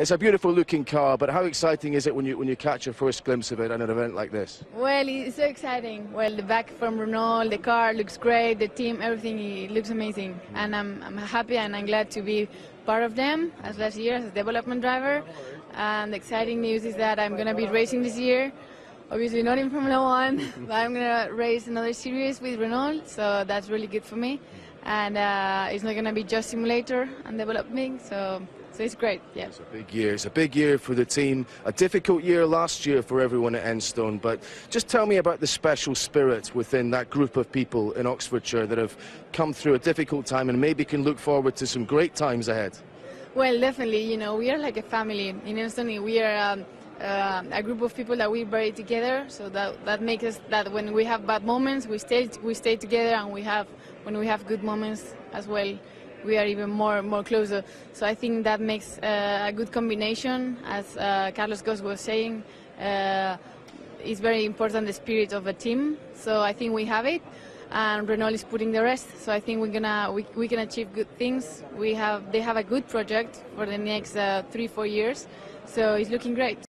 It's a beautiful looking car, but how exciting is it when you when you catch your first glimpse of it at an event like this? Well, it's so exciting. Well, the back from Renault, the car looks great, the team, everything looks amazing. And I'm, I'm happy and I'm glad to be part of them as last year as a development driver. And the exciting news is that I'm going to be racing this year. Obviously not in Formula One, but I'm going to race another series with Renault, so that's really good for me. And uh, it's not going to be just simulator and developing, so so it's great. Yeah. It's a big year. It's a big year for the team. A difficult year last year for everyone at Enstone. But just tell me about the special spirit within that group of people in Oxfordshire that have come through a difficult time and maybe can look forward to some great times ahead. Well, definitely. You know, we are like a family in Enstone. We are. Um, uh, a group of people that we bury together, so that that makes us that when we have bad moments, we stay we stay together, and we have when we have good moments as well, we are even more more closer. So I think that makes uh, a good combination, as uh, Carlos Ghosn was saying. Uh, it's very important the spirit of a team. So I think we have it, and Renault is putting the rest. So I think we're gonna we, we can achieve good things. We have they have a good project for the next uh, three four years, so it's looking great.